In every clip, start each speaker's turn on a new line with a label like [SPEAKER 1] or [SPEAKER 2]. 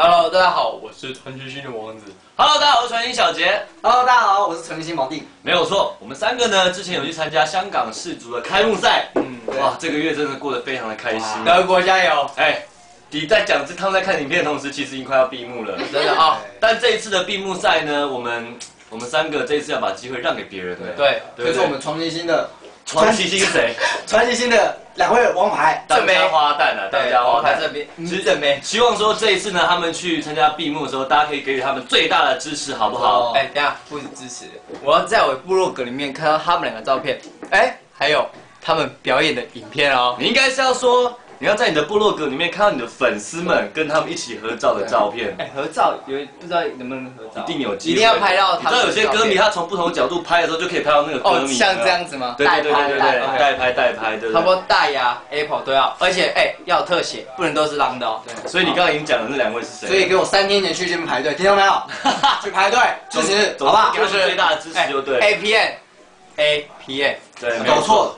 [SPEAKER 1] Hello，大家好，我是传奇星的王子。
[SPEAKER 2] Hello，大家好，我是传奇小杰。
[SPEAKER 3] Hello，大家好，我是陈星毛弟。
[SPEAKER 2] 没有错，我们三个呢之前有去参加香港世足的开幕赛，
[SPEAKER 1] 嗯，
[SPEAKER 2] 哇，这个月真的过得非常的开心。
[SPEAKER 1] 德国加油！
[SPEAKER 2] 哎，你在讲这他们在看影片的同时，其实已经快要闭幕了。
[SPEAKER 1] 真的啊，
[SPEAKER 2] 但这一次的闭幕赛呢，我们我们三个这一次要把机会让给别人了。
[SPEAKER 1] 对，
[SPEAKER 2] 对不对？
[SPEAKER 3] 这是我们传奇星的
[SPEAKER 2] 传奇星是谁？
[SPEAKER 3] 传奇星的两位王牌。
[SPEAKER 2] 当家花旦啊，当家花旦。
[SPEAKER 1] 这边，
[SPEAKER 2] 其实
[SPEAKER 1] 正妹。
[SPEAKER 2] 希望说这一次呢，他们去参加闭幕的时候，大家可以给予他们最大的支持，好不好？
[SPEAKER 1] 哎，等下不止支持，我要在我部落格里面看到他们两个照片，哎，还有他们表演的影片哦。
[SPEAKER 2] 你应该是要说，你要在你的部落格里面看到你的粉丝们跟他们一起合照的照片。
[SPEAKER 1] 哎，合照有不知道能不能合照？
[SPEAKER 2] 一定有机会，
[SPEAKER 1] 一定要拍到
[SPEAKER 2] 你知道
[SPEAKER 1] 他们的照片
[SPEAKER 2] 有些歌迷他从不同角度拍的时候，就可以拍到那个歌
[SPEAKER 1] 哦，
[SPEAKER 2] 迷。
[SPEAKER 1] 像这样子吗？
[SPEAKER 2] 对对对对对对，
[SPEAKER 1] 代
[SPEAKER 2] 代拍代拍，对不对？
[SPEAKER 1] 差不多大牙 Apple 都要，而且哎要有特写，不能都是狼的哦。对，
[SPEAKER 2] 所以你刚刚已经讲了那两位是谁？
[SPEAKER 3] 所以给我三天前去这边排队，听到没有？去排队支持，
[SPEAKER 2] 总
[SPEAKER 3] 好不好
[SPEAKER 2] 给？他们最大的支持就对。
[SPEAKER 1] A P N A P N，
[SPEAKER 2] 对，没有
[SPEAKER 3] 搞错了。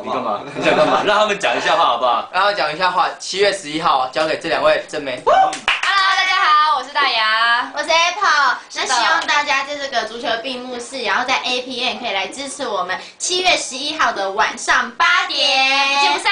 [SPEAKER 2] 你干嘛？你想干嘛？让他们讲一下话好不好？
[SPEAKER 1] 让他们讲一下话，七月十一号交给这两位正妹。
[SPEAKER 4] Hello，大家好，我是大牙。
[SPEAKER 5] 我是 Apple，那希望大家在这个足球闭幕式，然后在 APN 可以来支持我们七月十一号的晚上八点，
[SPEAKER 4] 不见不散哦。
[SPEAKER 5] 爱你哦。